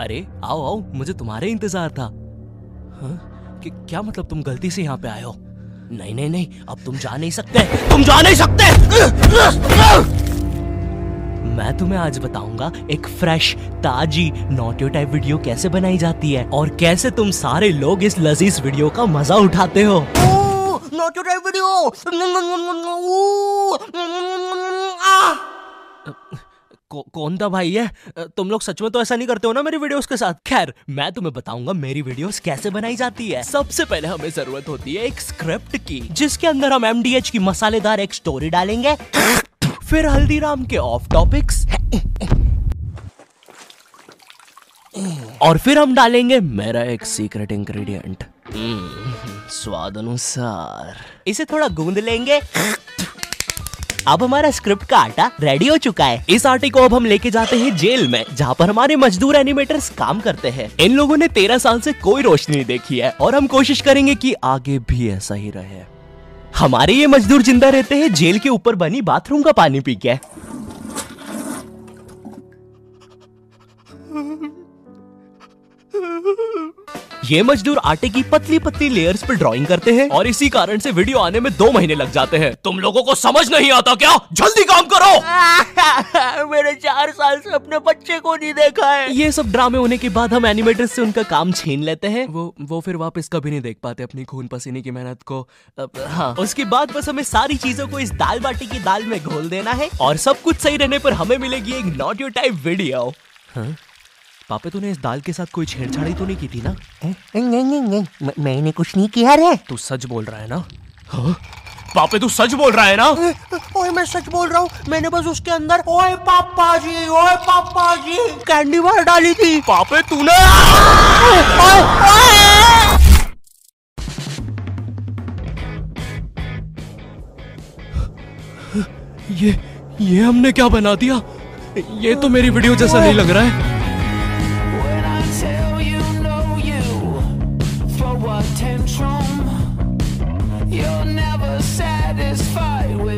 अरे आओ आओ मुझे तुम्हारे इंतज़ार था हाँ? कि, क्या मतलब तुम गलती से यहाँ पे आए हो नहीं नहीं नहीं अब तुम जा नहीं सकते तुम जा नहीं सकते मैं तुम्हें आज बताऊँगा एक फ्रेश ताजी नोटियो टाइप वीडियो कैसे बनाई जाती है और कैसे तुम सारे लोग इस लजीज वीडियो का मज़ा उठाते हो नोटियो टाइप वीडियो कौन था भाई है? तुम लोग सच में तो ऐसा नहीं करते हो ना मेरी वीडियोस के साथ? खैर, मैं तुम्हें बताऊँगा मेरी वीडियोस कैसे बनाई जाती है। सबसे पहले हमें ज़रूरत होती है एक स्क्रिप्ट की, जिसके अंदर हम एम की मसालेदार एक स्टोरी डालेंगे। फिर हल्दीराम के ऑफ़ टॉपिक्स और फिर हम डालेंगे मेरा एक सीक्रेट इंग्रेडिएंट स्वाद अनुसार। इसे थोड़ा गूंद लेंगे। अब हमारा स्क्रिप्ट का आटा रेडी हो चुका है। इस आटे को अब हम लेके जाते हैं जेल में, जहाँ पर हमारे मजदूर एनिमेटर्स काम करते हैं। इन लोगों ने तेरह साल से कोई रोशनी देखी है और हम कोशिश करेंगे कि आगे भी ऐसा ही रहे। हमारे ये मजदूर ज़िंदा रहते हैं, जेल के ऊपर बनी बाथरूम का पानी पी के। ये मजदूर आटे की पतली पतली लेयर्स पर ड्राइंग करते हैं और इसी कारण से वीडियो आने में दो महीने लग जाते हैं। तुम लोगों को समझ नहीं आता क्या? जल्दी काम करो! मेरे चार साल से अपने बच्चे को नहीं देखा है। ये सब ड्रामे होने के बाद हम एनिमेटर से उनका काम छीन लेते हैं। वो वो फिर वापस कभी नहीं देख पाते अपनी खून पसीने की मेहनत को। हाँ। उसके बाद बस हमें सारी चीज़ों को इस दाल बाटी की दाल में घोल देना है और सब कुछ सही रहने पर हमें मिलेगी एक नॉट योर टाइप वीडियो हाँ? पापे तूने इस दाल के साथ कोई छेड़छाड़ी तो नहीं की थी ना? नहीं नहीं नहीं मैंने कुछ नहीं किया रे। तू सच बोल रहा है ना? हाँ? पापे तू सच बोल रहा है ना? ओए मैं सच बोल रहा हूँ मैंने बस उसके अंदर ओए पापा जी ओए पापा जी कैंडी बार डाली थी। पापे तूने ये ये हमने क्या बना दिया? ये तो मेरी वीडियो जैसा नहीं लग रहा है। tantrum. You're never satisfied with.